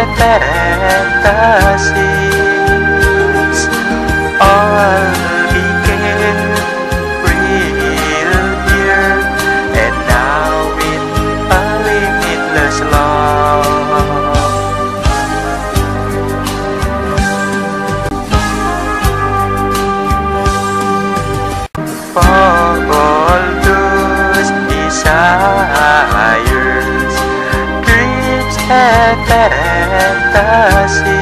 my fantasies all became real here, and now in a limitless love. For ekspektasi